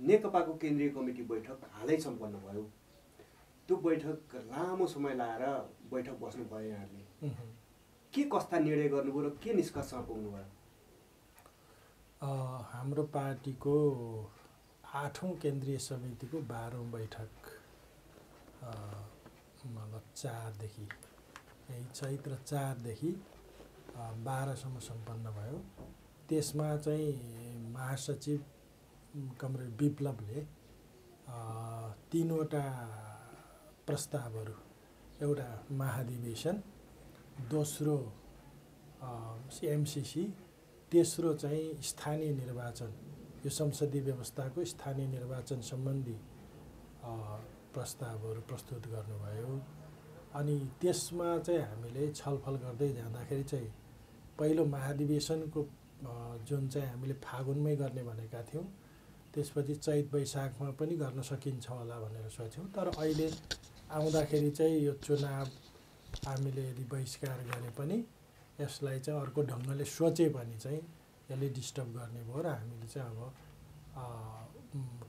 नेकपाको केन्द्रीय कमिटी बैठक हालै सम्पन्न भयो। त्यो बैठक लामो समय लाएर बैठक बस्नु भयो यहाँहरूले के कस्ता निर्णय गर्नुभयो र के निष्कर्षमा पुग्नुभयो? हाम्रो पार्टीको आठौँ केन्द्रीय समितिको बाह्रौँ बैठक मतलब चारदेखि यही चैत्र चारदेखि बाह्रसम्म सम्पन्न भयो। त्यसमा चाहिँ महासचिव कमरेड विप्लवले तिनवटा प्रस्तावहरू एउटा महाधिवेशन दोस्रो एमसिसी तेस्रो चाहिँ स्थानीय निर्वाचन यो संसदीय व्यवस्थाको स्थानीय निर्वाचन सम्बन्धी प्रस्तावहरू प्रस्तुत गर्नुभयो। अनि त्यसमा चाहिँ हामीले छलफल गर्दै जाँदाखेरि चाहिँ पहिलो महाधिवेशनको जुन चाहिँ हामीले फागुनमै गर्ने भनेका थियौँ त्यसपछि चैत वैशाखमा पनि गर्न सकिन्छ होला भनेर सोच्यौँ। तर अहिले आउँदाखेरि चाहिँ यो चुनाव हामीले यदि बहिष्कार गरे पनि यसलाई चाहिँ अर्को ढङ्गले सोचे पनि चाहिँ यसले डिस्टर्ब गर्ने भयो र हामीले चाहिँ अब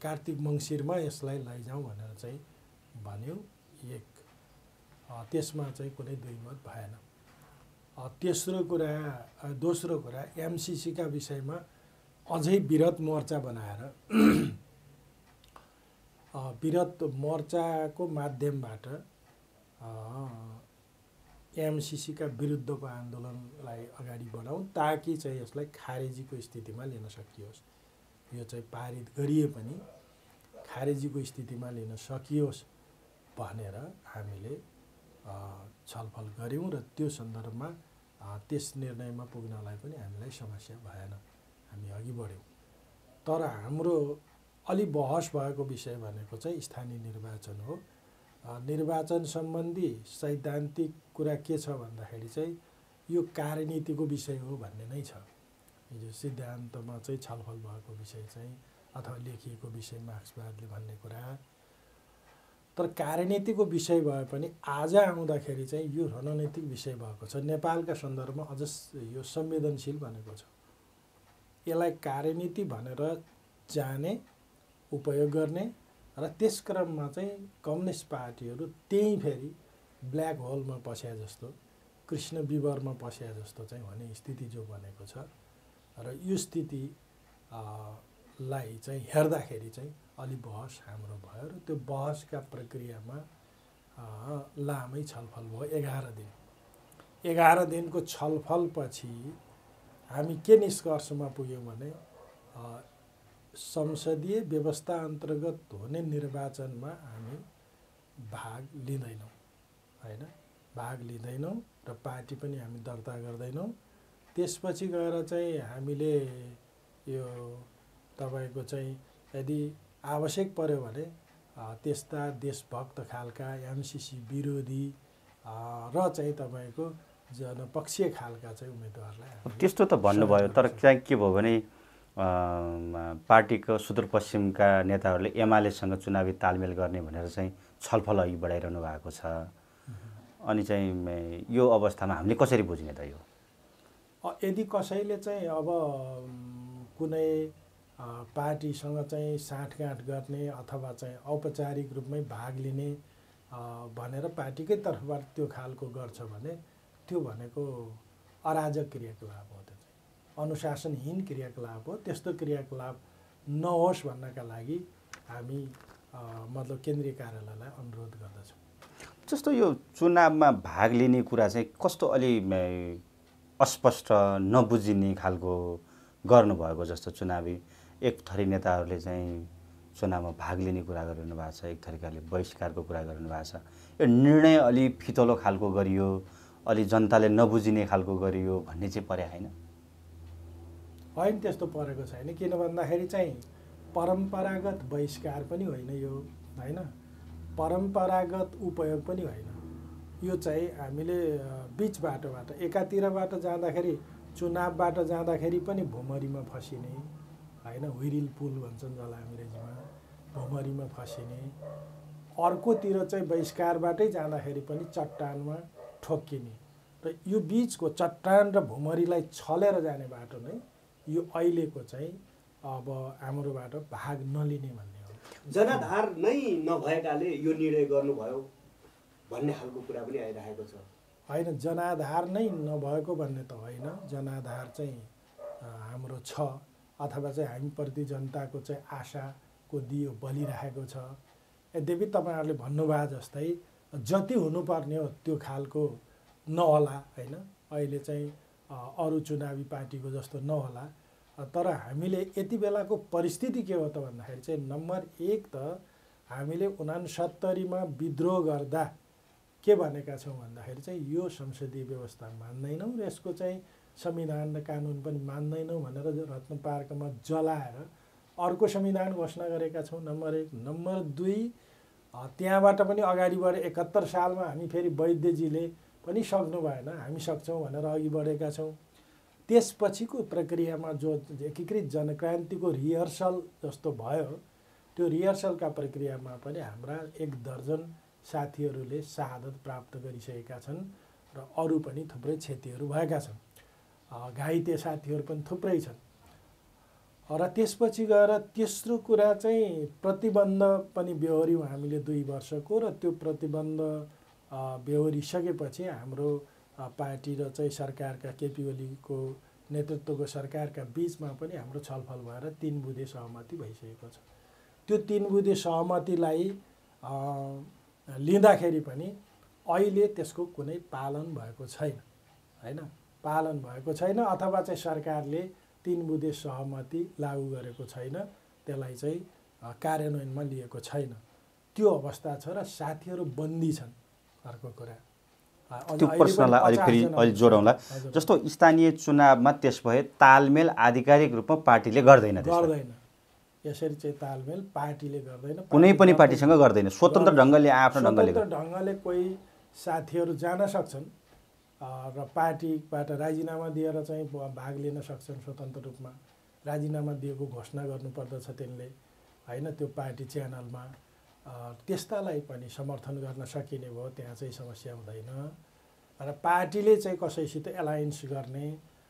कार्तिक मङ्सिरमा यसलाई लैजाउँ भनेर चाहिँ भन्यौँ। एक त्यसमा चाहिँ कुनै दुई मत भएन तेस्रो कुरा दोस्रो कुरा एमसिसीका विषयमा अझै विरत मोर्चा बनाएर विरत मोर्चाको माध्यमबाट एमसिसीका विरुद्धको आन्दोलनलाई अगाडि बढाउँ ताकि चाहिँ यसलाई खारेजीको स्थितिमा लिन सकियोस्। यो चाहिँ पारित गरिए पनि खारेजीको स्थितिमा लिन सकियोस् भनेर हामीले छलफल गऱ्यौँ र त्यो सन्दर्भमा त्यस निर्णयमा पुग्नलाई पनि हामीलाई समस्या भएन। हामी अघि बढ्यौँ। तर हाम्रो अलि बहस भएको विषय भनेको चाहिँ स्थानीय निर्वाचन हो। निर्वाचन सम्बन्धी सैद्धान्तिक कुरा के छ भन्दाखेरि चाहिँ यो कार्यनीतिको विषय हो भन्ने नै छ। हिजो सिद्धान्तमा चाहिँ छलफल भएको विषय चाहिँ अथवा लेखिएको विषय मार्क्सवादले भन्ने कुरा। तर कार्यनीतिको विषय भए पनि आज आउँदाखेरि चाहिँ यो रणनैतिक विषय भएको छ। नेपालका सन्दर्भमा अझ यो संवेदनशील भनेको छ। यसलाई कार्यनीति भनेर जाने उपयोग गर्ने र त्यस क्रममा चाहिँ कम्युनिस्ट पार्टीहरू त्यहीँ फेरि ब्ल्याक होलमा पस्या जस्तो कृष्ण विवरमा पस्या जस्तो चाहिँ भन्ने स्थिति जो बनेको छ र यो स्थिति लाई चाहिँ हेर्दाखेरि चाहिँ अलि बहस हाम्रो भयो र त्यो बहसका प्रक्रियामा लामै छलफल भयो एघार दिन। एघार दिनको छलफलपछि हामी के निष्कर्षमा पुग्यौँ भने संसदीय व्यवस्था अन्तर्गत हुने निर्वाचनमा हामी भाग लिँदैनौँ होइन? भाग लिँदैनौँ र पार्टी पनि हामी दर्ता गर्दैनौँ। त्यसपछि गएर चाहिँ हामीले यो तपाईँको चाहिँ यदि आवश्यक पऱ्यो भने त्यस्ता देशभक्त खालका एमसिसी विरोधी र चाहिँ तपाईँको जनपक्षीय खालका चाहिँ उम्मेदवारलाई त्यस्तो त भन्नुभयो तर चाहिँ के भयो भने पार्टीको सुदूरपश्चिमका नेताहरूले एमालेसँग चुनावी तालमेल गर्ने भनेर चाहिँ छलफल अघि बढाइरहनु भएको छ। अनि चाहिँ यो अवस्थामा हामीले कसरी बुझ्ने त यो? यदि कसैले चाहिँ अब कुनै पार्टीसँग चाहिँ साँठगाँठ गर्ने अथवा चाहिँ औपचारिक रूपमै भाग लिने भनेर पार्टीकै तर्फबाट त्यो खालको गर्छ भने त्यो भनेको अराजक क्रियाकलाप हो त्यो चाहिँ। अनुशासनहीन क्रियाकलाप हो त्यस्तो क्रियाकलाप नहोस् भन्नका लागि हामी मतलब केन्द्रीय कार्यालयलाई अनुरोध गर्दछौँ। जस्तो यो चुनावमा भाग लिने कुरा चाहिँ कस्तो अलि अस्पष्ट नबुझिने खालको गर्नुभएको जस्तो चुनावी एक थरी नेताहरूले चाहिँ चुनावमा भाग लिने कुरा गरिरहनु भएको छ एक थरीकाले बहिष्कारको कुरा गरिरहनु भएको छ। यो निर्णय अलि फितलो खालको गरियो अलि जनताले नबुझिने खालको गरियो भन्ने चाहिँ परे होइन। होइन त्यस्तो परेको छैन। किन भन्दाखेरि चाहिँ परम्परागत बहिष्कार पनि होइन यो होइन? परम्परागत उपयोग पनि होइन। यो चाहिँ हामीले बिच बाटोबाट एकातिरबाट जाँदाखेरि चुनावबाट जाँदाखेरि पनि भुमरीमा फसिने होइन? हुइरिल पुल भन्छन् जसलाई अङ्ग्रेजीमा भुमरीमा फसिने। अर्कोतिर चाहिँ बहिष्कारबाटै जाँदाखेरि पनि चट्टानमा ठोक्किने। र यो बिचको चट्टान र भुमरीलाई छलेर जाने बाटो नै यो अहिलेको चाहिँ अब हाम्रोबाट भाग नलिने भन्ने हो। जनाधार नै नभएकाले यो निर्णय गर्नुभयो भन्ने खालको कुरा पनि आइरहेको छ। होइन जनाधार नै नभएको भन्ने त होइन। जनाधार चाहिँ हाम्रो छ अथवा चाहिँ हामीप्रति जनताको चाहिँ आशाको दियो बलिरहेको छ। यद्यपि तपाईँहरूले भन्नुभयो जस्तै जति हुनुपर्ने हो त्यो खालको नहोला होइन? अहिले चाहिँ अरू चुनावी पार्टीको जस्तो नहोला। तर हामीले यति बेलाको परिस्थिति के हो त भन्दाखेरि चाहिँ नम्बर एक त हामीले उनासत्तरीमा विद्रोह गर्दा के भनेका छौँ भन्दाखेरि चाहिँ यो संसदीय व्यवस्था मान्दैनौँ र यसको चाहिँ संविधान र कानुन पनि मान्दैनौँ भनेर रत्न पार्कमा जलाएर अर्को संविधान घोषणा गरेका छौँ नम्बर एक। नम्बर दुई त्यहाँबाट पनि अगाडि बढे एकहत्तर सालमा हामी फेरि वैद्यजीले पनि सक्नु भएन हामी सक्छौँ भनेर अघि बढेका छौँ। त्यसपछिको प्रक्रियामा जो एकीकृत जनक्रान्तिको रिहर्सल जस्तो भयो त्यो रिहर्सलका प्रक्रियामा पनि हाम्रा एक दर्जन साथीहरूले शहादत प्राप्त गरिसकेका छन् र अरू पनि थुप्रै क्षतिहरू भएका छन्। घाइते साथीहरू पनि थुप्रै छन्। र त्यसपछि गएर तेस्रो कुरा चाहिँ प्रतिबन्ध पनि बेहोऱ्यौँ हामीले दुई वर्षको र त्यो प्रतिबन्ध बेहोरिसकेपछि हाम्रो पार्टी र चाहिँ सरकारका केपी ओलीको नेतृत्वको सरकारका बिचमा पनि हाम्रो छलफल भएर तिन बुधे सहमति भइसकेको छ। त्यो तिन बुधे सहमतिलाई लिँदाखेरि पनि अहिले त्यसको कुनै पालन भएको छैन होइन? पालन भएको छैन अथवा चाहिँ सरकारले तिन बुधे सहमति लागू गरेको छैन त्यसलाई चाहिँ कार्यान्वयनमा लिएको छैन। त्यो अवस्था छ र साथीहरू बन्दी छन् अर्को कुरा। त्यो प्रश्नलाई अलिक फेरि 50 जना अहिले जोडौँला। जस्तो स्थानीय चुनावमा त्यस भए तालमेल आधिकारिक रूपमा पार्टीले गर्दैन। गर्दैन। यसरी चाहिँ तालमेल पार्टीले गर्दैन। कुनै पनि पार्टी पार्टीसँग गर्दैन। स्वतन्त्र। ढङ्गले आफ्नो ढङ्गले स्वतन्त्र ढङ्गले कोही साथीहरू जान सक्छन्। र पार्टीबाट राजीनामा दिएर चाहिँ भाग लिन सक्छन् स्वतन्त्र रूपमा। राजीनामा दिएको घोषणा गर्नुपर्दछ तिनले होइन? त्यो पार्टी च्यानलमा। त्यस्तालाई पनि समर्थन गर्न सकिने भयो त्यहाँ चाहिँ समस्या हुँदैन। र पार्टीले चाहिँ कसैसित एलायन्स गर्ने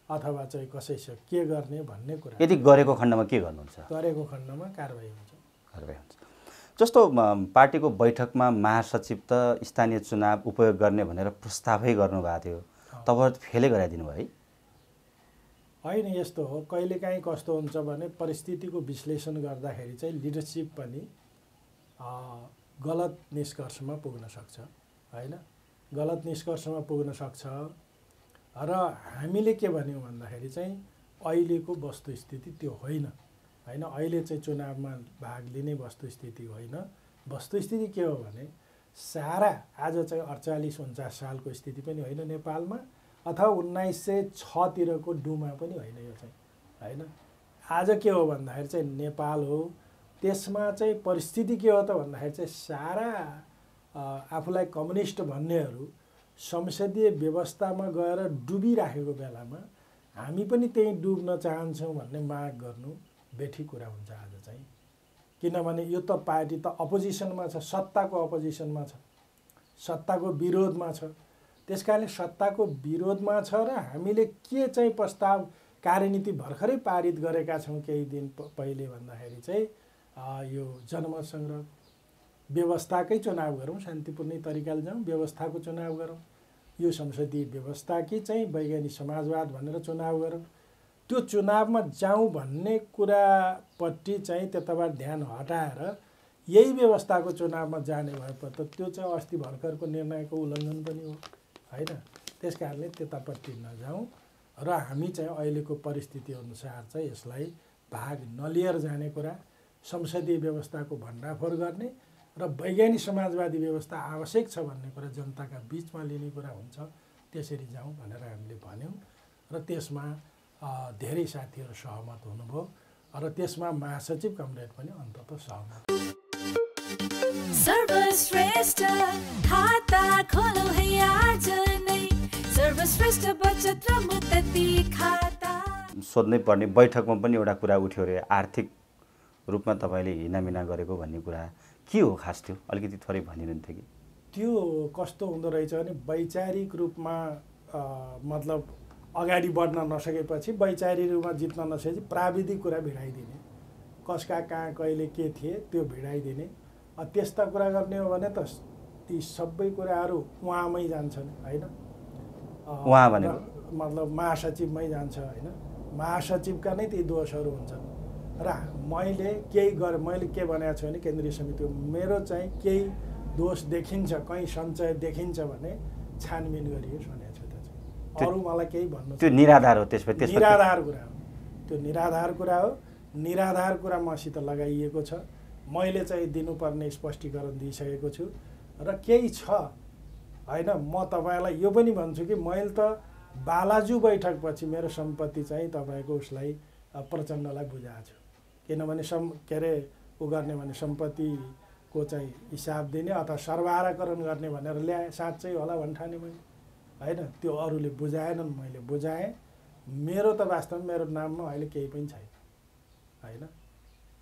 अथवा चाहिँ कसैसित के गर्ने भन्ने कुरा यदि गरेको खण्डमा के गर्नुहुन्छ? गरेको खण्डमा कारवाही हुन्छ। कारबाही हुन्छ। जस्तो पार्टीको बैठकमा महासचिव त स्थानीय चुनाव उपयोग गर्ने भनेर प्रस्तावै गर्नुभएको थियो। तपाईँहरू त फेलै गराइदिनु भयो है। होइन यस्तो हो कहिलेकाहीँ कस्तो हुन्छ भने परिस्थितिको विश्लेषण गर्दाखेरि चाहिँ लिडरसिप पनि गलत निष्कर्षमा पुग्न सक्छ होइन? गलत निष्कर्षमा पुग्न सक्छ। र हामीले के भन्यौँ भन्दाखेरि चाहिँ अहिलेको वस्तुस्थिति त्यो होइन। होइन? अहिले चाहिँ चुनावमा भाग लिने वस्तुस्थिति होइन। वस्तुस्थिति के हो भने सारा आज चाहिँ अडचालिस उन्चास सालको स्थिति पनि होइन नेपालमा अथवा उन्नाइस सय छतिरको डुमा पनि होइन यो चाहिँ होइन? आज के हो भन्दाखेरि चाहिँ नेपाल हो। त्यसमा चाहिँ परिस्थिति के हो त भन्दाखेरि चाहिँ सारा आफूलाई कम्युनिस्ट भन्नेहरू संसदीय व्यवस्थामा गएर डुबिराखेको बेलामा हामी पनि त्यहीँ डुब्न चाहन्छौँ भन्ने माग गर्नु। बेठी कुरा हुन्छ आज चाहिँ। किनभने यो त पार्टी त अपोजिसनमा छ सत्ताको अपोजिसनमा छ सत्ताको विरोधमा छ। त्यस कारणले सत्ताको विरोधमा छ र हामीले के चाहिँ प्रस्ताव कार्यनीति भर्खरै पारित गरेका छौँ केही दिन पहिले भन्दाखेरि चाहिँ यो जनमत व्यवस्थाकै चुनाव गरौँ शान्तिपूर्ण तरिकाले जाउँ व्यवस्थाको चुनाव गरौँ। यो संसदीय व्यवस्था कि चाहिँ वैज्ञानिक समाजवाद भनेर चुनाव गरौँ। त्यो चुनावमा जाउँ भन्ने कुरापट्टि चाहिँ त्यताबाट ध्यान हटाएर यही व्यवस्थाको चुनावमा जाने भए त त्यो चाहिँ अस्ति भर्खरको निर्णयको उल्लङ्घन पनि हो होइन? त्यस कारणले त्यतापट्टि नजाउँ र हामी चाहिँ अहिलेको परिस्थिति अनुसार चाहिँ यसलाई भाग नलिएर जाने कुरा संसदीय व्यवस्थाको भण्डाफोर गर्ने र वैज्ञानिक समाजवादी व्यवस्था आवश्यक छ भन्ने कुरा जनताका बिचमा लिने कुरा हुन्छ त्यसरी जाउँ भनेर हामीले भन्यौँ र त्यसमा धेरै साथीहरू सहमत हुनुभयो र त्यसमा महासचिव कमरेड पनि अन्तत सहमत। सर्वश्रेष्ठ खाता खोलो है आज नै। सर्वश्रेष्ठ बचत र मुद्दती खाता। सोध्नै पर्ने बैठकमा पनि एउटा कुरा उठ्यो अरे आर्थिक रूपमा तपाईँले हिनामिना गरेको भन्ने कुरा के हो खास त्यो? अलिकति थोरै भनिरहन्थ्यो कि? त्यो कस्तो हुँदो रहेछ भने वैचारिक रूपमा मतलब अगाडि बढ्न नसकेपछि वैचारिक रूपमा जित्न नसकेपछि प्राविधिक कुरा भिडाइदिने। कसका कहाँ कहिले के थिए त्यो भिडाइदिने। त्यस्ता कुरा गर्ने हो भने त ती सबै कुराहरू उहाँमै जान्छन् होइन? उहाँ मतलब महासचिवमै जान्छ होइन? महासचिवका नै ती दोषहरू हुन्छन्। र मैले केही गर मैले के भनेको छु भने केन्द्रीय समितिको मेरो चाहिँ केही दोष देखिन्छ कहीँ सञ्चय देखिन्छ भने छानबिन गरियोस् त्यो- अरू मलाई केही भन्नु त्यो। निराधार हो त्यसमा निराधार कुरा हो। त्यो निराधार कुरा हो। निराधार कुरा मसित लगाइएको छ। मैले चाहिँ दिनुपर्ने स्पष्टीकरण दिइसकेको छु। र केही छ होइन म तपाईँलाई यो पनि भन्छु कि मैले त बालाजु बैठकपछि मेरो सम्पत्ति चाहिँ तपाईँको उसलाई प्रचण्डलाई बुझाएको छु। किनभने सम् के अरे उ गर्ने भने सम्पत्तिको चाहिँ हिसाब दिने अथवा सर्वहाराकरण गर्ने भनेर ल्याएँ साँच्चै होला भन्ठाने मैले। होइन त्यो अरूले बुझाएनन् मैले बुझाएँ। मेरो त वास्तवमा मेरो नाममा अहिले केही पनि छैन होइन?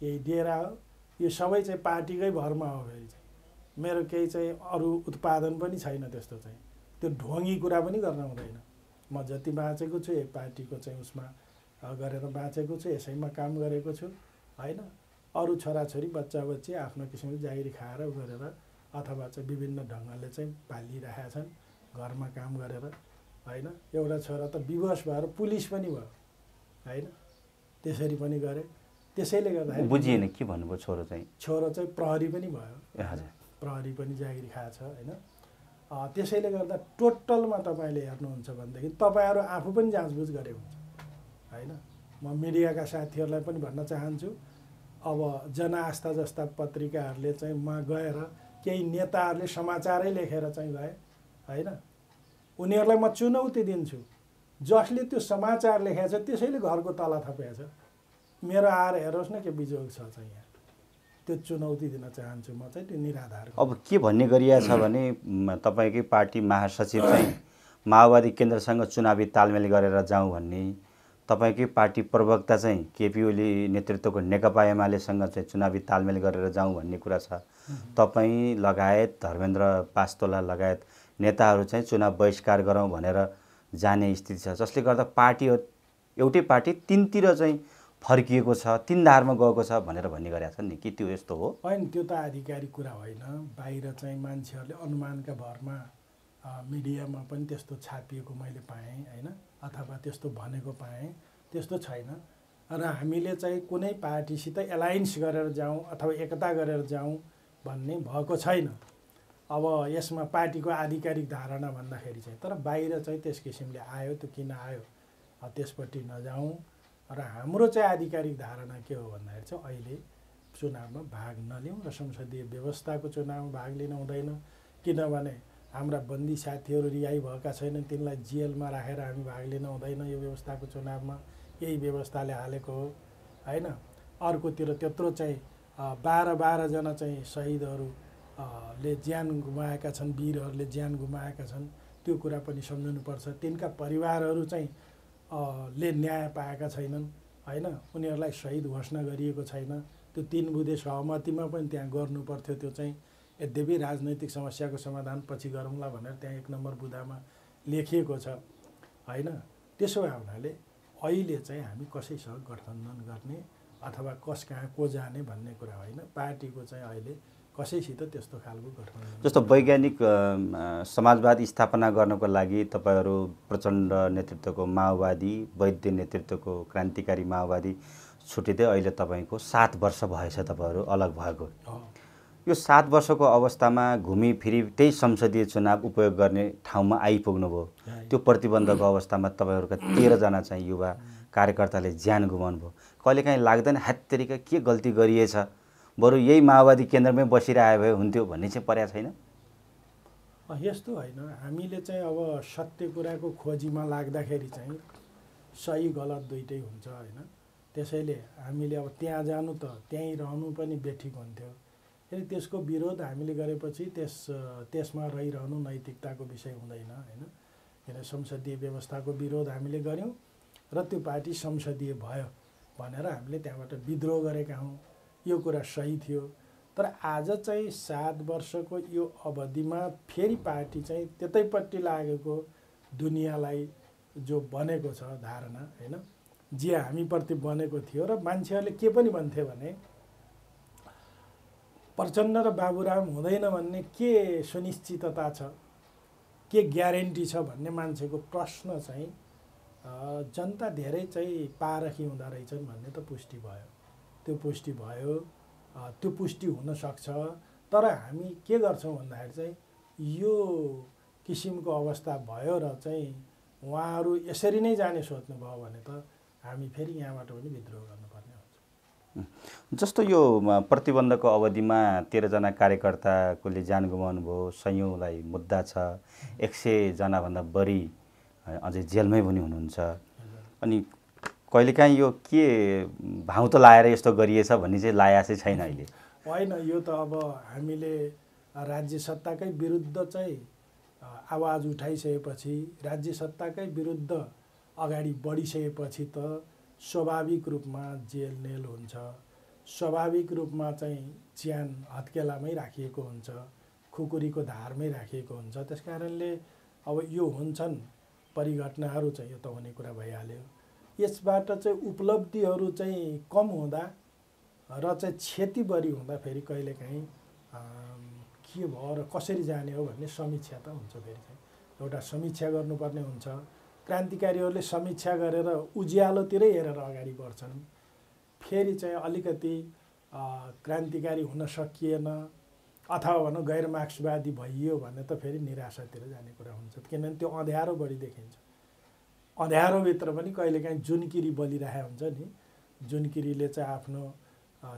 यही डेरा हो। यो सबै चाहिँ पार्टीकै भरमा हो फेरि चाहिँ। मेरो केही चाहिँ अरू उत्पादन पनि छैन त्यस्तो चाहिँ। त्यो ढोङ्गी कुरा पनि गर्न हुँदैन। म जति बाँचेको छु एक पार्टीको चाहिँ उसमा गरेर बाँचेको छु यसैमा काम गरेको छु होइन? अरू छोराछोरी बच्चा बच्ची आफ्नो किसिमले जागिरी खाएर गरेर अथवा चाहिँ विभिन्न ढङ्गले चाहिँ पालिरहेका छन् घरमा काम गरेर होइन? एउटा छोरा त विवश भएर पुलिस पनि भयो होइन? त्यसरी पनि गरे। त्यसैले गर्दाखेरि बुझिएन के भन्नुभयो छोरो चाहिँ? छोरो चाहिँ प्रहरी पनि भयो। प्रहरी पनि जागिर खाएको छ होइन? त्यसैले गर्दा टोटलमा तपाईँले हेर्नुहुन्छ भनेदेखि तपाईँहरू आफू पनि जाँचबुझ गरे हुन्छ होइन? म मिडियाका साथीहरूलाई पनि भन्न चाहन्छु। अब जनआस्था जस्ता पत्रिकाहरूले चाहिँ म गएर केही नेताहरूले समाचारै लेखेर चाहिँ गए होइन? उनीहरूलाई म चुनौती दिन्छु। जसले त्यो समाचार लेखेको छ त्यसैले घरको तला थपेको छ मेरो आएर हेरोस् न के बिजोग छ चाहिँ यहाँ। त्यो चुनौती दिन चाहन्छु म चाहिँ त्यो निराधार अब के भन्ने गरिएको छ भने तपाईँकै पार्टी महासचिव चाहिँ माओवादी केन्द्रसँग चुनावी तालमेल गरेर जाउँ भन्ने। तपाईँकै पार्टी प्रवक्ता चाहिँ केपी ओली नेतृत्वको नेकपा एमालेसँग चाहिँ चुनावी तालमेल गरेर जाउँ भन्ने कुरा छ। तपाईँ लगायत धर्मेन्द्र पास्तोला लगायत नेताहरू चाहिँ चुनाव बहिष्कार गरौँ भनेर जाने स्थिति छ। जसले गर्दा पार्टी एउटै पार्टी तिनतिर चाहिँ फर्किएको छ तिन धारमा गएको छ भनेर भन्ने गरेका छन् नि। कि त्यो यस्तो हो? होइन त्यो त आधिकारिक कुरा होइन। बाहिर चाहिँ मान्छेहरूले अनुमानका भरमा मिडियामा पनि त्यस्तो छापिएको मैले पाएँ होइन? अथवा त्यस्तो भनेको पाएँ त्यस्तो छैन। र हामीले चाहिँ कुनै पार्टीसित एलायन्स गरेर जाउँ अथवा एकता गरेर जाउँ भन्ने भएको छैन। अब यसमा पार्टीको आधिकारिक धारणा भन्दाखेरि चाहिँ तर बाहिर चाहिँ त्यस किसिमले आयो त्यो किन आयो त्यसपट्टि नजाउँ। र हाम्रो चाहिँ आधिकारिक धारणा के हो भन्दाखेरि चाहिँ अहिले चुनावमा भाग नलिउँ र संसदीय व्यवस्थाको चुनावमा भाग लिन हुँदैन। किनभने हाम्रा बन्दी साथीहरू रिहाई भएका छैनन् तिनलाई जेलमा राखेर हामी भाग लिन हुँदैन यो व्यवस्थाको चुनावमा। यही व्यवस्थाले हालेको हो होइन? अर्कोतिर त्यत्रो चाहिँ बाह्र बाह्रजना चाहिँ शहीदहरू अ, ले ज्यान गुमाएका छन् वीरहरूले ज्यान गुमाएका छन् त्यो कुरा पनि सम्झनुपर्छ। तिनका परिवारहरू चाहिँ ले न्याय पाएका छैनन् होइन? उनीहरूलाई शहीद घोषणा गरिएको छैन। त्यो तिन बुधे सहमतिमा पनि त्यहाँ गर्नुपर्थ्यो त्यो चाहिँ। यद्यपि राजनैतिक समस्याको समाधान पछि गरौँला भनेर त्यहाँ एक नम्बर बुदामा लेखिएको छ होइन? त्यसो भए हुनाले अहिले चाहिँ हामी कसैसँग गठबन्धन गर्ने अथवा कस कहाँ को जाने भन्ने कुरा होइन। पार्टीको चाहिँ अहिले कसैसित त्यस्तो खालको गठबन्धन जस्तो वैज्ञानिक समाजवाद स्थापना गर्नको लागि तपाईँहरू प्रचण्ड नेतृत्वको माओवादी वैद्य नेतृत्वको क्रान्तिकारी माओवादी छुट्टिँदै अहिले तपाईँको सात वर्ष भएछ तपाईँहरू अलग भएको। यो सात वर्षको अवस्थामा घुमिफिरी त्यही संसदीय चुनाव उपयोग गर्ने ठाउँमा आइपुग्नुभयो त्यो प्रतिबन्धको अवस्थामा तपाईँहरूका तेह्रजना चाहिँ युवा कार्यकर्ताले ज्यान गुमाउनु भयो। कहिलेकाहीँ लाग्दैन हात्तेरिका के गल्ती गरिएछ? बरु यही माओवादी केन्द्रमै बसिरहे भए हुन्थ्यो भन्ने चाहिँ परेको छैन? यस्तो होइन। हामीले चाहिँ अब सत्य कुराको खोजीमा लाग्दाखेरि चाहिँ सही गलत दुइटै हुन्छ होइन। त्यसैले हामीले अब त्यहाँ जानु त त्यहीँ रहनु पनि बेठिक हुन्थ्यो। फेरि त्यसको विरोध हामीले गरेपछि त्यस त्यसमा रहिरहनु नैतिकताको विषय हुँदैन होइन। किन संसदीय व्यवस्थाको विरोध हामीले गऱ्यौँ र त्यो पार्टी संसदीय भयो भनेर हामीले त्यहाँबाट विद्रोह गरेका हौँ। यो कुरा सही थियो। तर आज चाहिँ सात वर्षको यो अवधिमा फेरि पार्टी चाहिँ त्यतैपट्टि लागेको दुनियाँलाई जो बनेको छ धारणा होइन? जे हामीप्रति बनेको थियो र मान्छेहरूले के पनि भन्थे भने प्रचण्ड र बाबुराम हुँदैन भन्ने के सुनिश्चितता छ के ग्यारेन्टी छ भन्ने मान्छेको प्रश्न चाहिँ जनता धेरै चाहिँ पारखी हुँदो रहेछन् भन्ने त पुष्टि भयो। त्यो पुष्टि भयो त्यो पुष्टि हुनसक्छ तर हामी के गर्छौँ भन्दाखेरि चाहिँ यो किसिमको अवस्था भयो र चाहिँ उहाँहरू यसरी नै जाने सोच्नुभयो भने त हामी फेरि यहाँबाट पनि विद्रोह गर्नुपर्ने हुन्छ। जस्तो यो प्रतिबन्धको अवधिमा तेह्रजना कार्यकर्ताकोले ज्यान गुमाउनु भयो सयौँलाई मुद्दा छ एक सयजनाभन्दा बढी अझै जेलमै पनि हुनुहुन्छ। अनि कहिलेकाहीँ यो के भाउ त लाएर यस्तो गरिएछ भन्ने चाहिँ लाया चाहिँ छैन अहिले। होइन यो त अब हामीले राज्य सत्ताकै विरुद्ध चाहिँ आवाज उठाइसकेपछि राज्य सत्ताकै विरुद्ध अगाडि बढिसकेपछि त स्वाभाविक रूपमा जेल नेल हुन्छ। स्वाभाविक रूपमा चाहिँ च्यान हत्केलामै राखिएको हुन्छ खुकुरीको धारमै राखिएको हुन्छ। त्यस कारणले अब यो हुन्छन् परिघटनाहरू चाहिँ यो त हुने कुरा भइहाल्यो। यसबाट चाहिँ उपलब्धिहरू चाहिँ कम हुँदा र चाहिँ क्षति बढी हुँदा फेरि कहिलेकाहीँ के भयो र कसरी जाने हो भन्ने समीक्षा त हुन्छ फेरि चाहिँ। एउटा समीक्षा गर्नुपर्ने हुन्छ। क्रान्तिकारीहरूले समीक्षा गरेर उज्यालोतिरै हेरेर अगाडि बढ्छन्। फेरि चाहिँ अलिकति क्रान्तिकारी हुन सकिएन अथवा भनौँ गैर मार्क्सवादी भइयो भने त फेरि निराशातिर जाने कुरा हुन्छ। किनभने त्यो अँध्यारो बढी देखिन्छ। अँध्यारोभित्र पनि कहिलेकाहीँ जुनकिरी बलिरहेको हुन्छ नि जुनकिरीले चाहिँ आफ्नो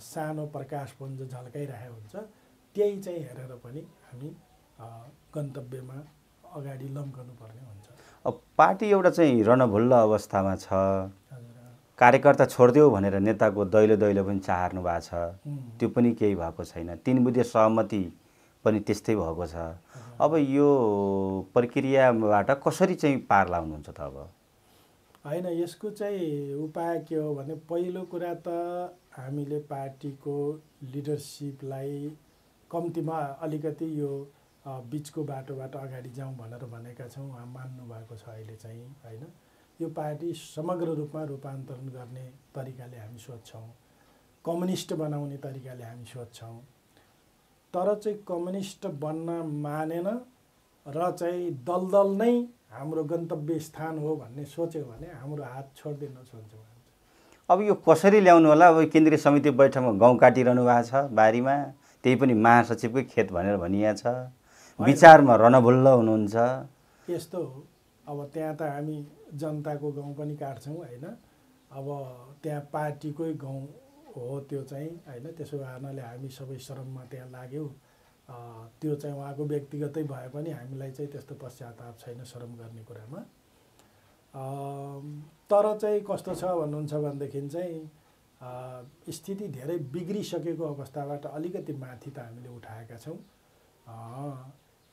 सानो प्रकाशपुञ्ज झल्काइरहेको हुन्छ त्यही चाहिँ हेरेर पनि हामी गन्तव्यमा अगाडि लम्कनुपर्ने हुन्छ। अब पार्टी एउटा चाहिँ रणभुल्ल अवस्थामा छ। कार्यकर्ता छोडिदेऊ भनेर नेताको दैलो दैलो पनि चाहर्नु भएको छ। त्यो पनि केही भएको छैन। तिन बुधे सहमति पनि त्यस्तै भएको छ। अब यो प्रक्रियाबाट कसरी चाहिँ पार लाउनुहुन्छ त अब? होइन यसको चाहिँ उपाय के हो भने पहिलो कुरा त हामीले पार्टीको लिडरसिपलाई कम्तीमा अलिकति यो बिचको बाटोबाट अगाडि जाउँ भनेर भनेका छौँ उहाँ मान्नु भएको छ अहिले चाहिँ होइन? यो पार्टी समग्र रूपमा रूपान्तरण गर्ने तरिकाले हामी सोध्छौँ कम्युनिस्ट बनाउने तरिकाले हामी सोध्छौँ। तर चाहिँ कम्युनिस्ट बन्न मानेन र चाहिँ दलदल नै हाम्रो गन्तव्य स्थान हो भन्ने सोच्यो भने हाम्रो हात छोड्दिन हामी। अब यो कसरी ल्याउनु होला? अब केन्द्रीय समिति बैठकमा गहुँ काटिरहनु भएको छ बारीमा। त्यही पनि महासचिवकै खेत भनेर भनिया छ। विचारमा रणभुल्ल हुनुहुन्छ। यस्तो हो। अब त्यहाँ त हामी जनताको गाउँ पनि काट्छौँ होइन। अब त्यहाँ पार्टीकै गाउँ हो त्यो चाहिँ होइन। त्यसो कारणले हामी सबै श्रममा त्यहाँ लाग्यौँ। त्यो चाहिँ उहाँको व्यक्तिगतै भए पनि हामीलाई चाहिँ त्यस्तो पश्चाताप छैन श्रम गर्ने कुरामा। तर चाहिँ कस्तो छ भन्नुहुन्छ भनेदेखि चाहिँ स्थिति धेरै बिग्रिसकेको अवस्थाबाट अलिकति माथि त हामीले उठाएका छौँ।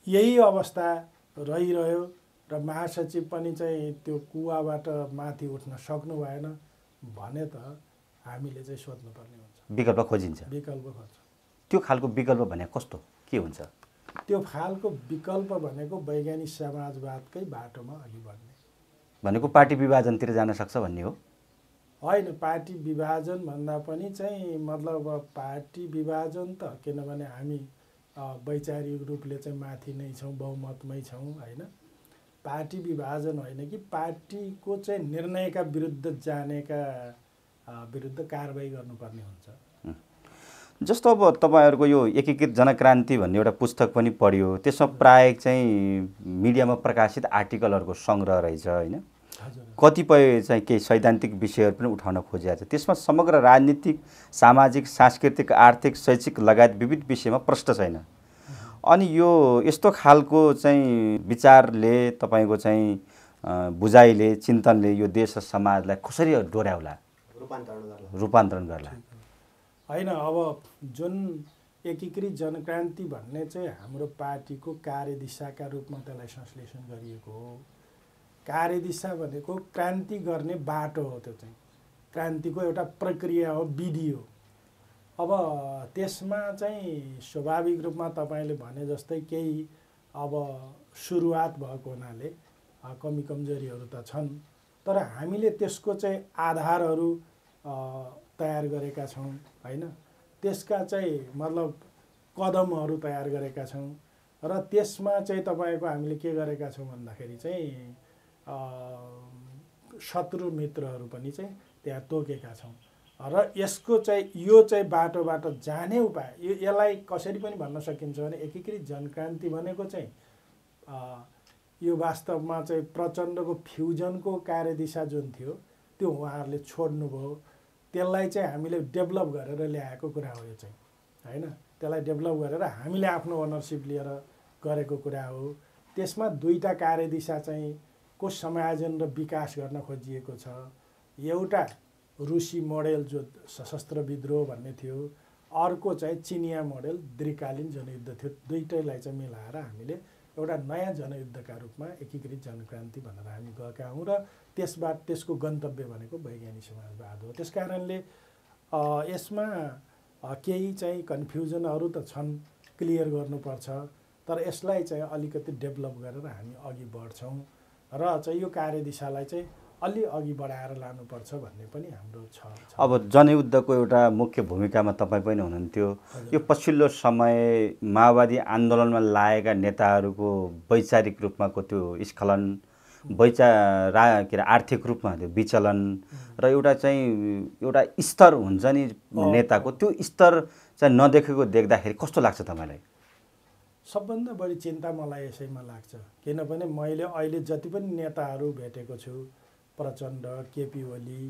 यही अवस्था रहिरह्यो र महासचिव पनि चाहिँ त्यो कुवाबाट माथि उठ्न सक्नु भएन भने त हामीले चाहिँ सोध्नुपर्ने हुन्छ। विकल्प खोजिन्छ। विकल्प खोज्छ। त्यो खालको विकल्प भने कस्तो? के हुन्छ? त्यो खालको विकल्प भनेको वैज्ञानिक समाजवादकै बाटोमा अघि बढ्ने भनेको पार्टी विभाजनतिर जान सक्छ भन्ने हो? होइन पार्टी विभाजन भन्दा पनि चाहिँ मतलब पार्टी विभाजन त किनभने हामी वैचारिक रूपले चाहिँ माथि नै छौँ बहुमतमै छौँ होइन? पार्टी विभाजन होइन कि पार्टीको चाहिँ निर्णयका विरुद्ध जानेका विरुद्ध कारवाही गर्नुपर्ने हुन्छ। जस्तो अब तपाईँहरूको यो एकीकृत जनक्रान्ति भन्ने एउटा पुस्तक पनि पढ्यो त्यसमा प्राय चाहिँ मिडियामा प्रकाशित आर्टिकलहरूको सङ्ग्रह रहेछ होइन? कतिपय चाहिँ केही सैद्धान्तिक विषयहरू पनि उठाउन खोजिएको छ। त्यसमा समग्र राजनीतिक सामाजिक सांस्कृतिक आर्थिक शैक्षिक लगायत विविध विषयमा प्रश्न छैन। अनि यो यस्तो खालको चाहिँ विचारले तपाईँको चाहिँ बुझाइले चिन्तनले यो देश र समाजलाई कसरी डोर्याउला? रूपान्तरण गर्ला। रूपान्तरण गर्ला। होइन अब जुन एकीकृत जनक्रान्ति भन्ने चाहिँ हाम्रो पार्टीको कार्यदिशाका रूपमा त्यसलाई संश्लेषण गरिएको हो। कार्यदिशा भनेको क्रान्ति गर्ने बाटो हो त्यो चाहिँ। क्रान्तिको एउटा प्रक्रिया हो विधि हो। अब त्यसमा चाहिँ स्वाभाविक रूपमा तपाईँले भने जस्तै केही अब सुरुवात भएको हुनाले कमी कमजोरीहरू त छन् तर हामीले त्यसको चाहिँ आधारहरू तयार गरेका छौँ होइन? त्यसका चाहिँ मतलब कदमहरू तयार गरेका छौँ र त्यसमा चाहिँ तपाईँको हामीले के गरेका छौँ भन्दाखेरि चाहिँ शत्रु मित्रहरू पनि चाहिँ त्यहाँ तोकेका छौँ। र यसको चाहिँ यो चाहिँ बाटोबाट जाने उपाय यो यसलाई कसरी पनि भन्न सकिन्छ भने एकीकृत जनक्रान्ति भनेको चाहिँ यो वास्तवमा चाहिँ प्रचण्डको फ्युजनको कार्यदिशा जुन थियो त्यो उहाँहरूले छोड्नुभयो। त्यसलाई चाहिँ हामीले डेभलप गरेर ल्याएको कुरा हो यो चाहिँ होइन? त्यसलाई डेभलप गरेर हामीले आफ्नो ओनरसिप लिएर गरेको कुरा हो। त्यसमा दुईवटा कार्यदिशा चाहिँ को समायोजन र विकास गर्न खोजिएको छ। एउटा रुसी मोडेल जो सशस्त्र विद्रोह भन्ने थियो। अर्को चाहिँ चिनिया मोडेल दीर्घकालीन जनयुद्ध थियो। दुइटैलाई चाहिँ मिलाएर हामीले एउटा नयाँ जनयुद्धका रूपमा एकीकृत जनक्रान्ति भनेर हामी गएका हौँ र त्यसबाट त्यसको गन्तव्य भनेको वैज्ञानिक समाजवाद हो। त्यस कारणले यसमा केही चाहिँ कन्फ्युजनहरू त छन् क्लियर गर्नुपर्छ तर यसलाई चाहिँ अलिकति डेभलप गरेर हामी अघि बढ्छौँ। र चाहिँ यो कार्यदिशालाई चाहिँ अलि अघि बढाएर लानुपर्छ भन्ने पनि हाम्रो छ। अब जनयुद्धको एउटा मुख्य भूमिकामा तपाईँ पनि हुनुहुन्थ्यो। यो पछिल्लो समय माओवादी आन्दोलनमा लागेका नेताहरूको वैचारिक रूपमाको त्यो स्खलन वैचा रा के अरे आर्थिक रूपमा त्यो विचलन र एउटा चाहिँ एउटा स्तर हुन्छ नि नेताको त्यो स्तर चाहिँ नदेखेको देख्दाखेरि कस्तो लाग्छ तपाईँलाई? सबभन्दा बढी चिन्ता मलाई यसैमा लाग्छ। किनभने मैले अहिले जति पनि नेताहरू भेटेको छु प्रचण्ड केपी ओली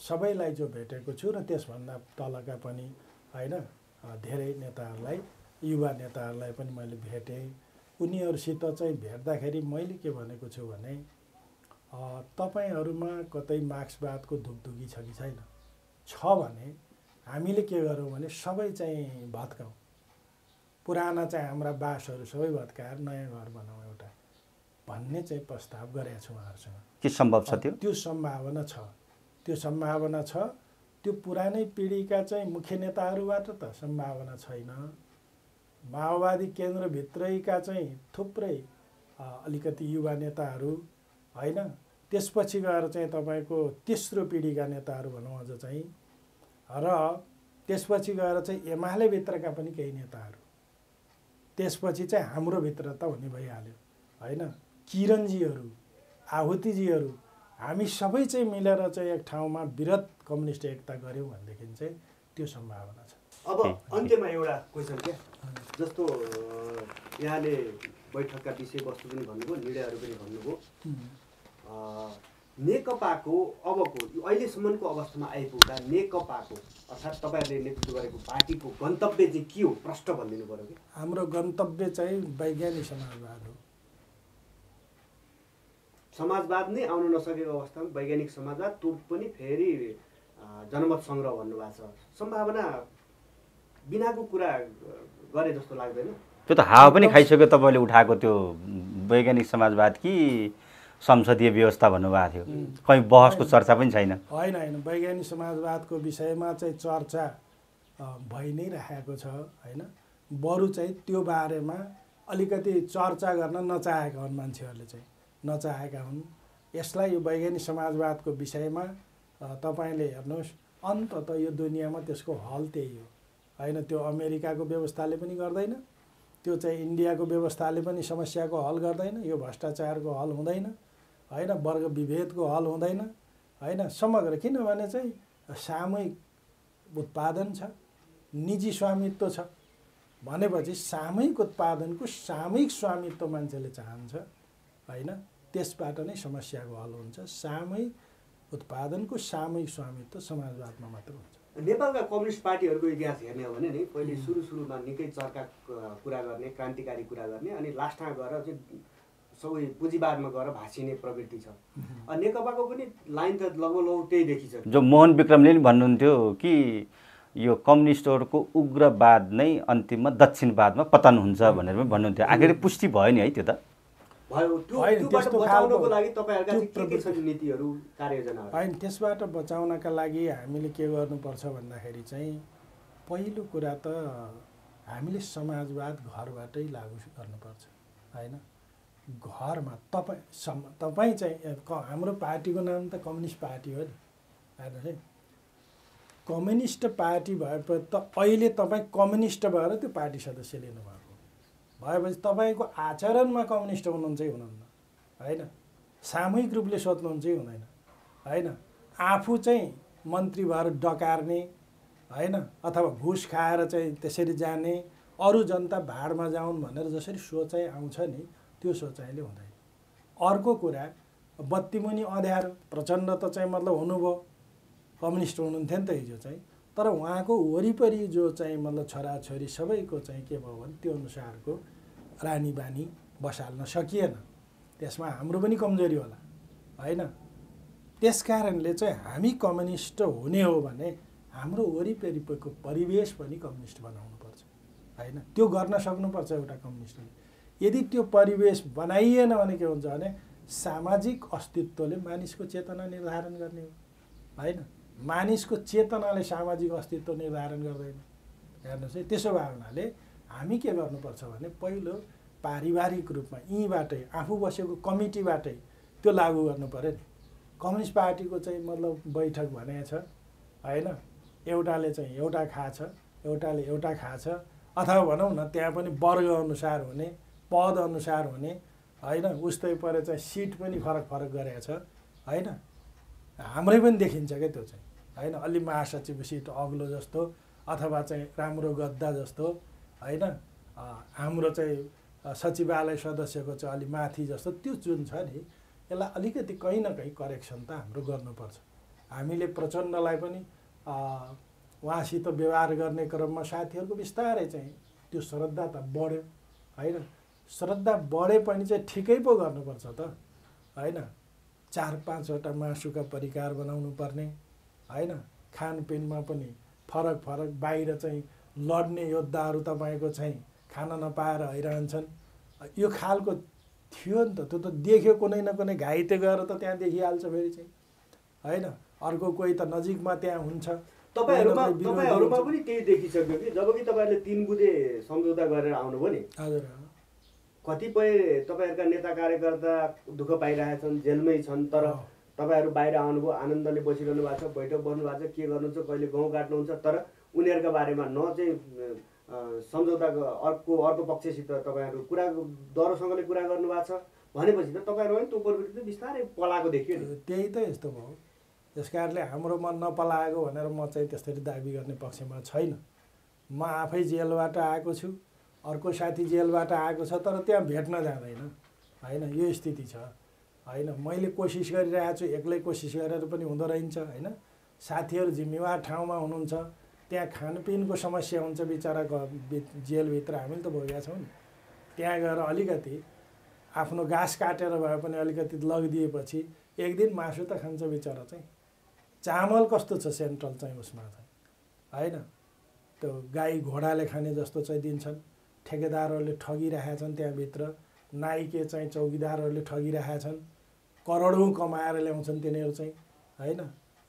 सबैलाई जो भेटेको छु र त्यसभन्दा तलका पनि होइन धेरै नेताहरूलाई युवा नेताहरूलाई पनि मैले भेटेँ। उनीहरूसित चाहिँ भेट्दाखेरि मैले के भनेको छु भने तपाईँहरूमा कतै मार्क्सवादको धुकधुकी छ कि छैन? छ भने हामीले के गरौँ भने सबै चाहिँ भत्काउँ। पुराना चाहिँ हाम्रा बासहरू सबै भत्काएर नयाँ घर बनाउँ एउटा। भन्ने चाहिँ प्रस्ताव गरेका छौँ उहाँहरूसँग। के सम्भव छ त्यो? त्यो सम्भावना छ। त्यो सम्भावना छ। त्यो पुरानै पिँढीका चाहिँ मुख्य नेताहरूबाट त सम्भावना छैन। माओवादी केन्द्रभित्रैका चाहिँ थुप्रै अलिकति युवा नेताहरू होइन। त्यसपछि गएर चाहिँ तपाईँको तेस्रो पिँढीका नेताहरू भनौँ अझ चाहिँ। र त्यसपछि गएर चाहिँ एमाले भित्रका पनि केही नेताहरू। त्यसपछि चाहिँ हाम्रो भित्र त हुने भइहाल्यो होइन। किरणजीहरू आहुतिजीहरू हामी सबै चाहिँ मिलेर चाहिँ एक ठाउँमा वृहत कम्युनिस्ट एकता गऱ्यौँ भनेदेखि चाहिँ त्यो सम्भावना छ। अब अन्त्यमा एउटा क्वेसन क्या जस्तो यहाँले बैठकका विषयवस्तु पनि भन्नुभयो निर्णयहरू पनि भन्नुभयो। अ, नेकपाको अबको अहिलेसम्मको अवस्थामा आइपुग्दा नेकपाको अर्थात् तपाईँहरूले नेतृत्व गरेको पार्टीको गन्तव्य चाहिँ के हो? प्रष्ट भनिदिनु पऱ्यो कि? हाम्रो गन्तव्य चाहिँ वैज्ञानिक समाजवाद हो। समाजवाद नै आउन नसकेको अवस्थामा वैज्ञानिक समाजवाद त्यो पनि फेरि जनमत सङ्ग्रह भन्नुभएको छ। सम्भावना बिनाको कुरा गरे जस्तो लाग्दैन। त्यो त हावा पनि खाइसक्यो तपाईँले उठाएको त्यो वैज्ञानिक समाजवाद कि संसदीय व्यवस्था भन्नुभएको थियो. कहीँ बहसको चर्चा पनि छैन। होइन होइन। वैज्ञानिक समाजवादको विषयमा चाहिँ चर्चा भइ नै राखेको छ होइन। बरु चाहिँ त्यो बारेमा अलिकति चर्चा गर्न नचाहेका हुन् मान्छेहरूले चाहिँ। नचाहेका हुन्। यसलाई यो वैज्ञानिक समाजवादको विषयमा तपाईँले हेर्नुहोस् अन्तत यो दुनियाँमा त्यसको हल त्यही हो। होइन त्यो अमेरिकाको व्यवस्थाले पनि गर्दैन त्यो चाहिँ इन्डियाको व्यवस्थाले पनि समस्याको हल गर्दैन यो भ्रष्टाचारको हल हुँदैन होइन वर्ग विभेदको हल हुँदैन होइन समग्र किनभने चाहिँ सामूहिक उत्पादन छ निजी स्वामित्व छ। भनेपछि सामूहिक उत्पादनको सामूहिक स्वामित्व मान्छेले चाहन्छ होइन। त्यसबाट नै समस्याको हल हुन्छ। सामूहिक उत्पादनको सामूहिक स्वामित्व समाजवादमा मात्र हुन्छ। नेपालका कम्युनिस्ट पार्टीहरूको इतिहास हेर्ने हो भने नि पहिले सुरु सुरुमा निकै चर्का क- कुरा गर्ने क्रान्तिकारी कुरा गर्ने अनि लास्टमा गएर चाहिँ सबै पुँजीवादमा गएर भाँसिने प्रवृत्ति छ। अनि नेकपाको पनि लाइन त लगभग लगभग त्यही देखिन्छ। जो मोहन विक्रमले नि भन्नुहुन्थ्यो कि यो कम्युनिस्टहरूको उग्रवाद नै अन्तिममा दक्षिणवादमा पतन हुन्छ भनेर पनि भन्नुहुन्थ्यो। आखिर पुष्टि भयो नि है त्यो त। भयो होइन, त्यसबाट बचाउनका लागि हामीले के गर्नुपर्छ भन्दाखेरि चाहिँ पहिलो कुरा त हामीले समाजवाद घरबाटै लागु गर्नुपर्छ होइन? घरमा तपाईँ सम तपाईँ चाहिँ हाम्रो पार्टीको नाम त कम्युनिस्ट पार्टी हो नि हेर्नुहोस् है? कम्युनिस्ट पार्टी भएपछि त अहिले तपाईँ कम्युनिस्ट भएर त्यो पार्टी सदस्य लिनुभएको भएपछि तपाईँको आचरणमा कम्युनिस्ट हुनुहुन्छ हुनुहुन्न। होइन? सामूहिक रूपले सोध्नुहुन्छ हुँदैन। होइन? आफू चाहिँ मन्त्री भएर डकार्ने होइन? अथवा घुस खाएर चाहिँ त्यसरी जाने अरू जनता भाडमा जाउन् भनेर जसरी सोचाइ आउँछ नि त्यो सोचाइले हुँदैन। अर्को कुरा बत्तीमुनि अँध्यारो प्रचण्ड त चाहिँ मतलब हुनुभयो। कम्युनिस्ट हुनुहुन्थ्यो नि त हिजो चाहिँ। तर उहाँको वरिपरि जो चाहिँ मतलब छोराछोरी सबैको चाहिँ के भयो भने त्यो अनुसारको रानी बानी बसाल्न सकिएन। त्यसमा हाम्रो पनि कमजोरी होला होइन? त्यस कारणले चाहिँ हामी कम्युनिस्ट हुने हो भने हाम्रो वरिपरिको परिवेश पनि कम्युनिस्ट बनाउनुपर्छ होइन? त्यो गर्न सक्नुपर्छ एउटा कम्युनिस्टले। यदि त्यो परिवेश बनाइएन भने के हुन्छ भने सामाजिक अस्तित्वले मानिसको चेतना निर्धारण गर्ने हो होइन? मानिसको चेतनाले सामाजिक अस्तित्व निर्धारण गर्दैन। हेर्नुहोस् है त्यसो भए हुनाले हामी के गर्नुपर्छ भने पहिलो पारिवारिक रूपमा यहीँबाटै आफू बसेको कमिटीबाटै त्यो लागू गर्नु पऱ्यो नि। कम्युनिस्ट पार्टीको चाहिँ मतलब बैठक भनेको छ होइन? एउटाले चाहिँ एउटा खाछ एउटाले एउटा खाछ अथवा भनौँ न त्यहाँ पनि वर्ग अनुसार हुने पद अनुसार हुने होइन? उस्तै परे चाहिँ सिट पनि फरक फरक गरेको छ होइन? हाम्रै पनि देखिन्छ क्या त्यो चाहिँ। होइन? अलि महासचिव सिट अग्लो जस्तो अथवा चाहिँ राम्रो गद्दा जस्तो होइन? हाम्रो चाहिँ सचिवालय सदस्यको चाहिँ अलि माथि जस्तो त्यो जुन छ नि यसलाई अलिकति कहीँ न कहीँ करेक्सन त हाम्रो गर्नुपर्छ। हामीले प्रचण्डलाई पनि उहाँसित व्यवहार गर्ने क्रममा साथीहरूको बिस्तारै चाहिँ त्यो श्रद्धा त बढ्यो होइन? श्रद्धा बढे पनि चाहिँ ठिकै पो गर्नुपर्छ त होइन? चार पाँचवटा मासुका परिकार बनाउनु पर्ने होइन खानपिनमा पनि फरक फरक बाहिर चाहिँ लड्ने योद्धाहरू तपाईँको चाहिँ खान नपाएर हैरान्छन् यो खालको थियो नि त त्यो त देख्यो कुनै न कुनै घाइते गएर त त्यहाँ देखिहाल्छ फेरि चाहिँ। होइन अर्को कोही त नजिकमा त्यहाँ हुन्छ। तपाईँहरूमा तपाईँहरूमा। पनि त्यही देखिसक्यो कि? जब कि तपाईँहरूले तिन बुधे सम्झौता गरेर आउनुभयो नि? हजुर। कतिपय तपाईँहरूका नेता कार्यकर्ता दुःख पाइरहेछन् जेलमै छन् तर। तपाईँहरू बाहिर आउनुभयो आनन्दले बसिरहनु भएको छ बैठक बस्नु भएको छ के गर्नुहुन्छ कहिले गाउँ काट्नुहुन्छ तर उनीहरूका बारेमा न चाहिँ सम्झौताको अर्को अर्को पक्षसित तपाईँहरू कुरा दरोसँगले कुरा गर्नुभएको छ भनेपछि त तपाईँहरू पनि त्यो प्रवृत्ति बिस्तारै पलाएको देखियो नि। त्यही त यस्तो भयो। त्यस कारणले हाम्रो मन नपलाएको भनेर म चाहिँ त्यसरी दाबी गर्ने पक्षमा छैन। म आफै जेलबाट आएको छु अर्को साथी जेलबाट आएको छ तर त्यहाँ भेट्न जाँदैन। होइन यो स्थिति छ। होइन मैले कोसिस गरिरहेको छु एक्लै कोसिस गरेर पनि हुँदो रहन्छ होइन? साथीहरू जिम्मेवार ठाउँमा हुनुहुन्छ त्यहाँ खानपिनको समस्या हुन्छ बिचराको बि- जेलभित्र हामीले त भोगेका छौँ नि। त्यहाँ गएर अलिकति आफ्नो घाँस काटेर भए पनि अलिकति लगिदिएपछि एक दिन मासु त खान्छ बिचरा चाहिँ। चामल कस्तो छ सेन्ट्रल चाहिँ उसमा चाहिँ होइन? त्यो गाई घोडाले खाने जस्तो चाहिँ दिन्छन्। ठेकेदारहरूले ठगिरहेका छन् त्यहाँभित्र। नाइके चाहिँ चौकीदारहरूले ठगिरहेका छन् करोडौँ कमाएर ल्याउँछन् तिनीहरू चाहिँ होइन?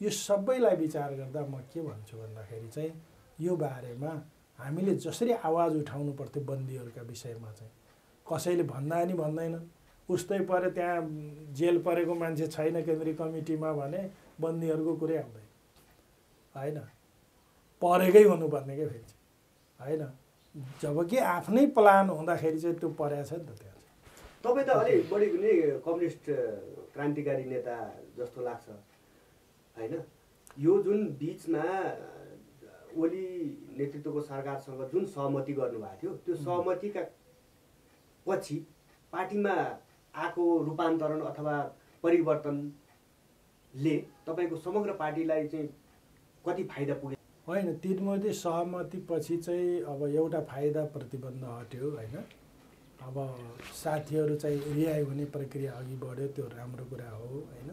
यो सबैलाई विचार गर्दा म के भन्छु भन्दाखेरि चाहिँ यो बारेमा हामीले जसरी आवाज उठाउनु पर्थ्यो बन्दीहरूका विषयमा चाहिँ कसैले भन्दा नि भन्दैनन् उस्तै परे त्यहाँ जेल परेको मान्छे छैन केन्द्रीय कमिटीमा भने बन्दीहरूको कुरै आउँदैन होइन? परेकै हुनुपर्ने क्या फेरि? चाहिँ होइन? जब कि आफ्नै प्लान हुँदाखेरि चाहिँ त्यो परेको छ नि त त्यहाँ। तपाईँ त अलिक बढी नै कम्युनिस्ट क्रान्तिकारी नेता जस्तो लाग्छ होइन? यो जुन बिचमा ओली नेतृत्वको सरकारसँग जुन सहमति गर्नुभएको थियो त्यो सहमतिका पछि पार्टीमा आएको रूपान्तरण अथवा परिवर्तनले तपाईँको समग्र पार्टीलाई चाहिँ कति फाइदा पुग्यो? होइन तिनमते सहमतिपछि चाहिँ अब एउटा फाइदा प्रतिबन्ध हट्यो होइन? अब साथीहरू चाहिँ रिहाई हुने प्रक्रिया अघि बढ्यो त्यो राम्रो कुरा हो होइन?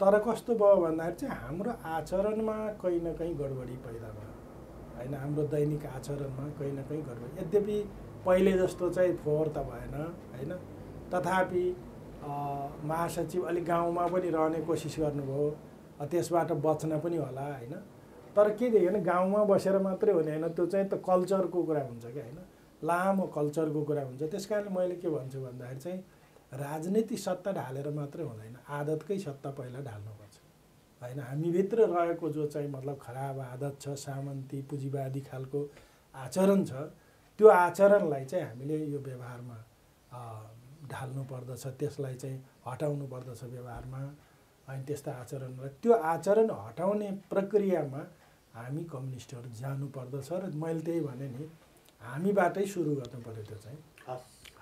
तर कस्तो भयो भन्दाखेरि चाहिँ हाम्रो आचरणमा कहीँ न कहीँ गडबडी पैदा भयो होइन? हाम्रो दैनिक आचरणमा कहीँ न कहीँ गडबडी यद्यपि पहिले जस्तो चाहिँ फोहोर त भएन होइन? तथापि महासचिव अलिक गाउँमा पनि रहने कोसिस गर्नुभयो त्यसबाट बच्न पनि होला होइन? तर के देखियो भने गाउँमा बसेर मात्रै हुने होइन त्यो चाहिँ त कल्चरको कुरा हुन्छ क्या होइन। लामो कल्चरको कुरा हुन्छ। त्यस कारणले मैले के भन्छु भन्दाखेरि चाहिँ राजनीतिक सत्ता ढालेर मात्रै हुँदैन। आदतकै सत्ता पहिला ढाल्नुपर्छ। होइन हामीभित्र रहेको जो चाहिँ मतलब खराब आदत छ सामन्ती पुँजीवादी खालको आचरण छ त्यो आचरणलाई चाहिँ हामीले यो व्यवहारमा ढाल्नु पर्दछ त्यसलाई चाहिँ हटाउनु पर्दछ व्यवहारमा। अनि त्यस्ता आचरणलाई त्यो आचरण हटाउने प्रक्रियामा हामी कम्युनिस्टहरू जानुपर्दछ र मैले त्यही भने नि हामीबाटै सुरु गर्नु पऱ्यो त्यो चाहिँ।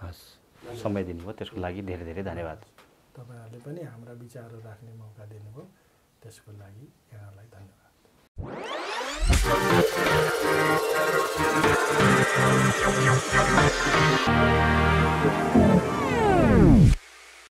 हस्। समय दिनुभयो त्यसको लागि धेरै धेरै धन्यवाद। तपाईँहरूले पनि हाम्रा विचारहरू राख्ने मौका दिनुभयो त्यसको लागि यहाँलाई धन्यवाद।